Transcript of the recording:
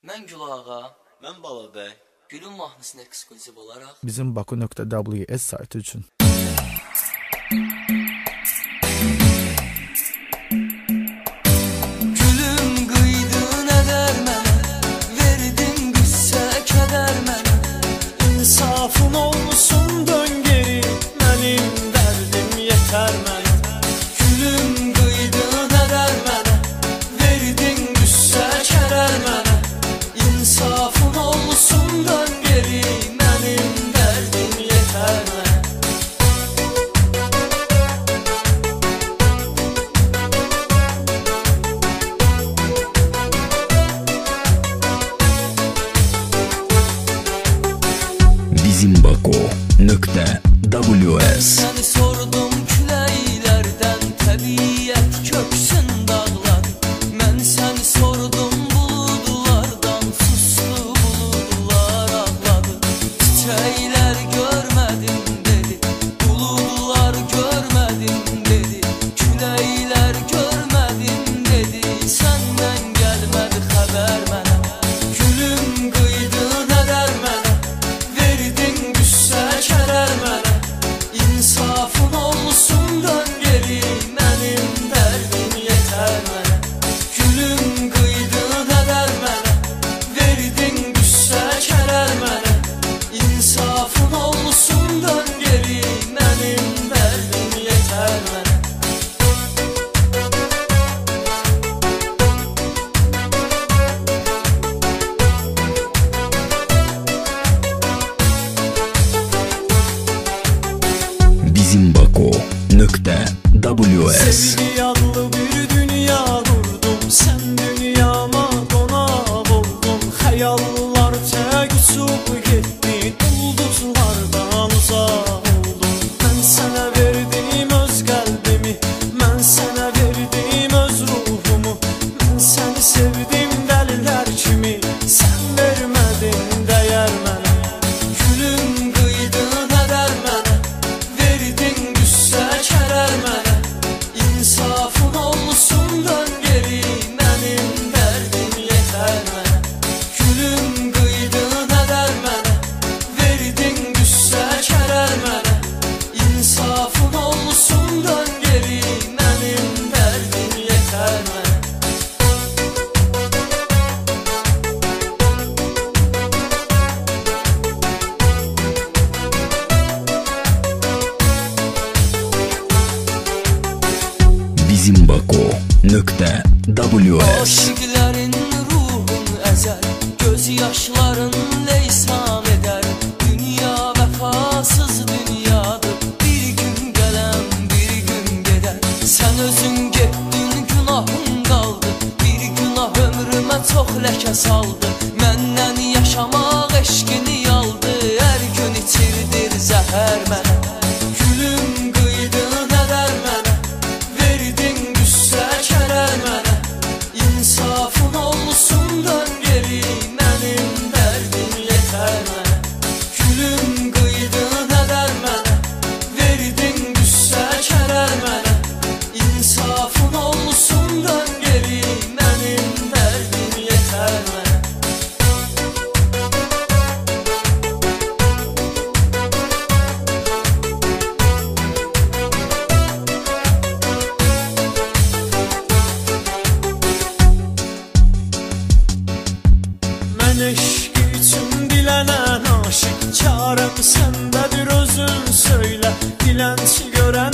Mən Gülağa, mən Balabək. Gülün mahnısını ekskluziv olaraq bizim baku.ws saytı üçün Зимбако. Nokta WS. zimbako.ws Sevgi yanlı bir dünya kurdum sen dünyama konağı oldun. Hayallar tek usup geçti WS. Aşıqların ruhun əzər, göz yaşların leysan edər. Dünya vəfasız dünyadır. Bir gün gələm, bir gün gedər. Sən özün getdin, günahın qaldı. Bir günah ömrümə çox ləkə saldı. Dilenci gören